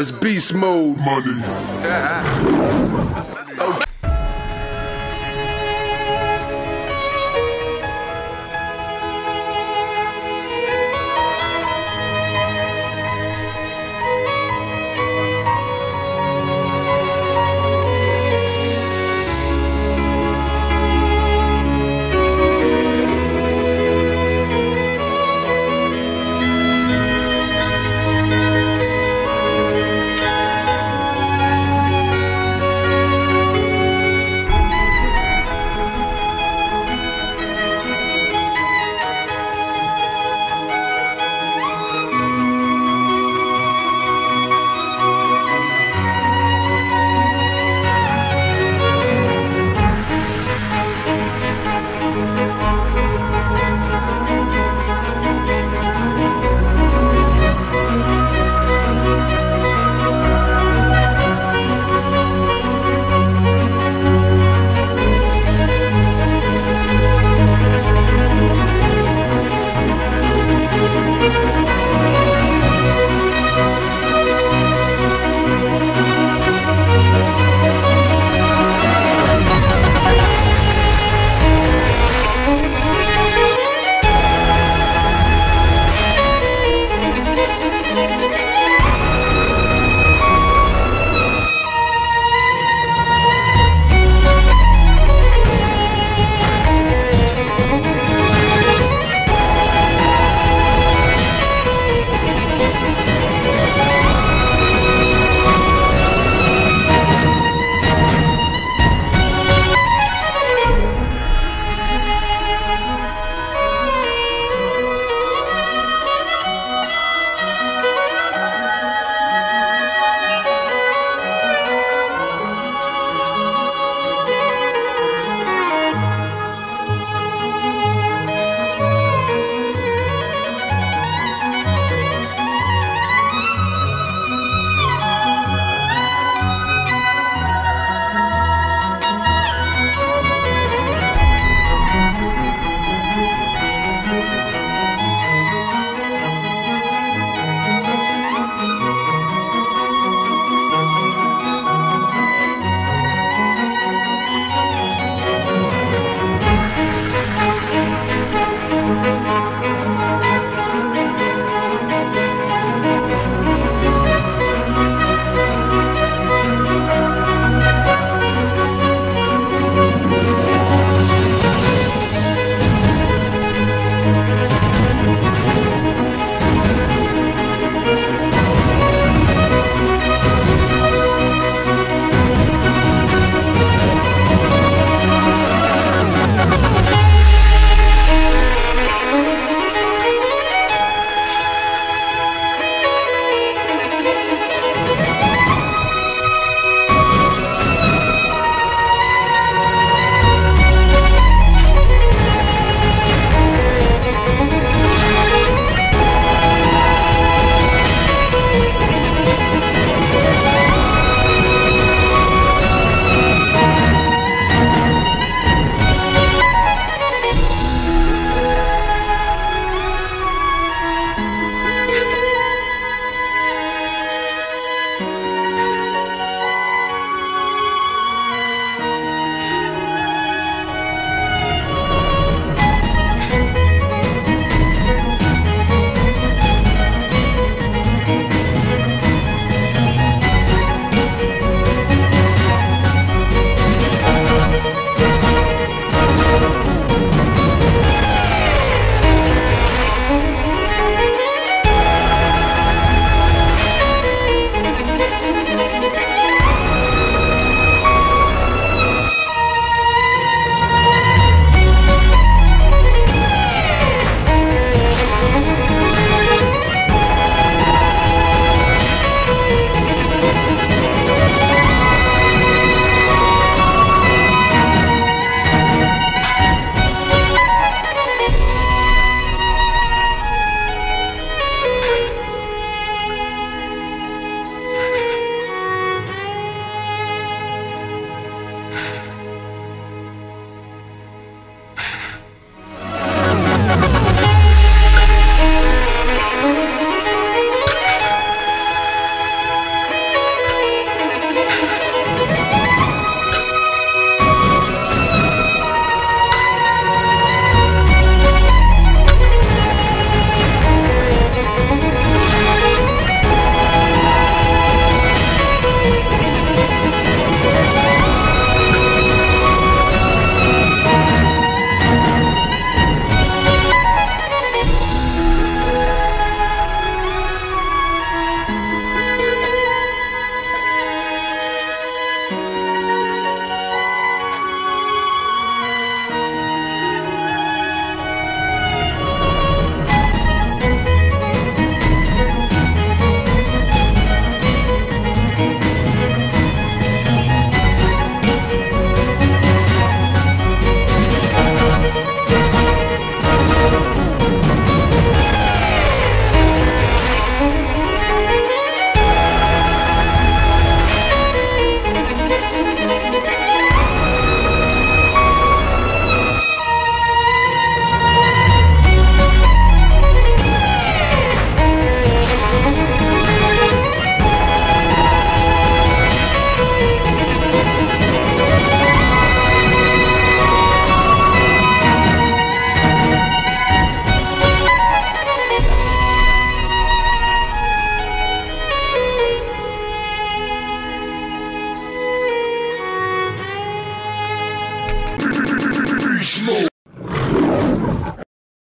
It's beast mode. Money. Okay.